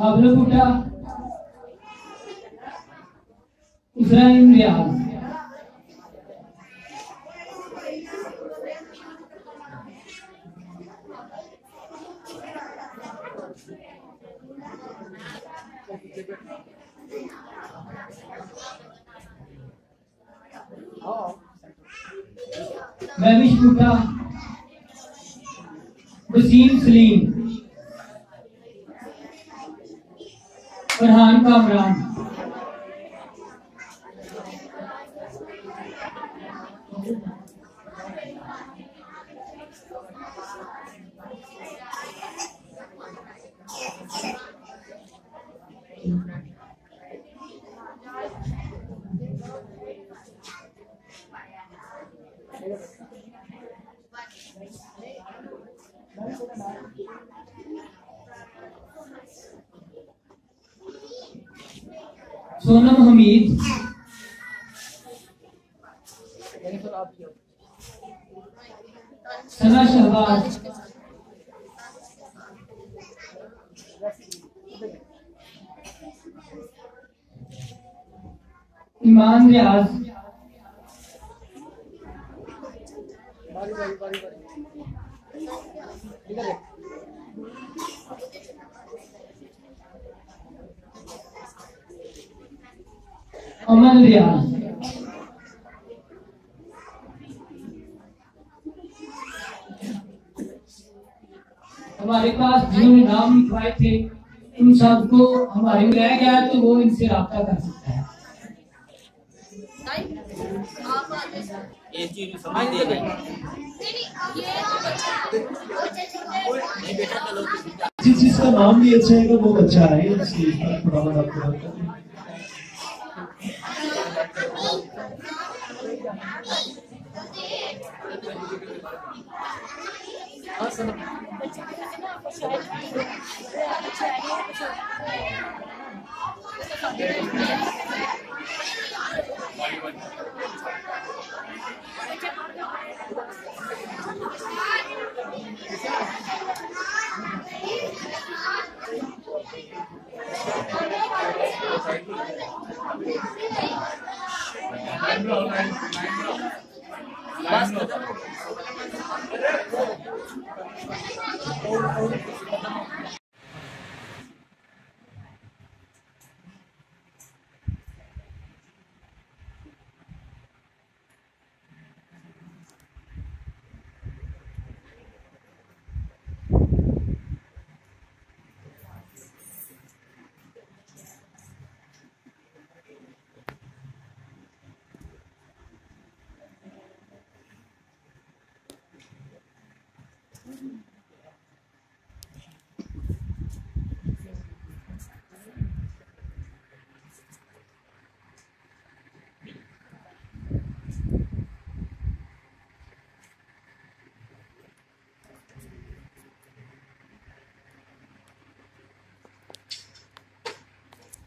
قابل بوٹا ابراہیم ریاض۔ مہوش بوٹا وسیم سلیم۔ فرحان کامران سونم حمید. سنا شہباز. ایمان ریاض. امن ریاض ہمارے پاس جنہوں نے نام لکھوائے تھے ان سب کو ہمارے میں رہ گیا تو وہ ان سے رابطہ کر سکتا ہے جس چیز کا نام بھی اچھا ہے گا وہ بچہ ہے اس لیے تھوڑا بڑا آپ کو Oh, sarap. thôi Mm-hmm.